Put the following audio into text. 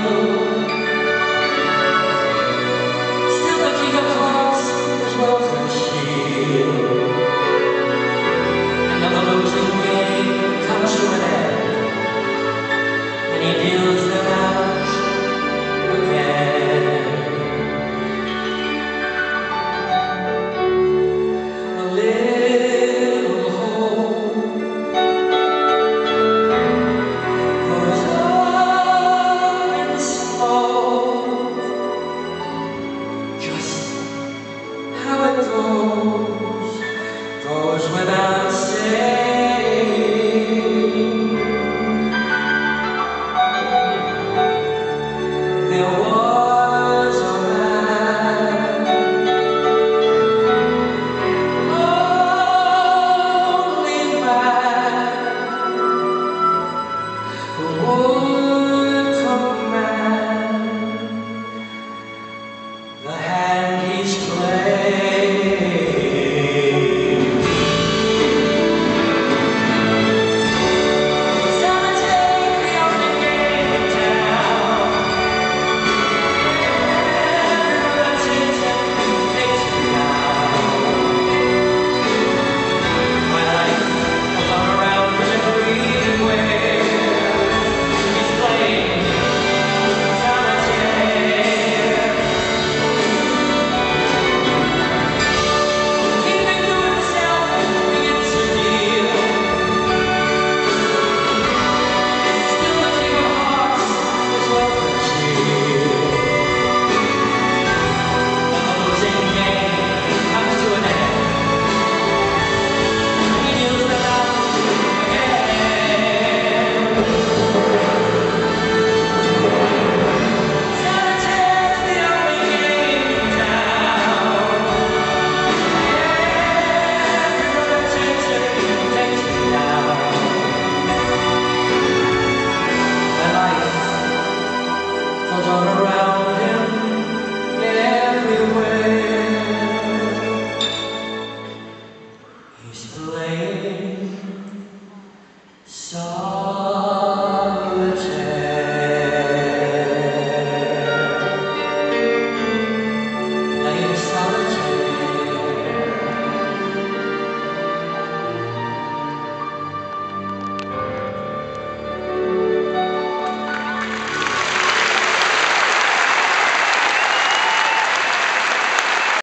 Oh.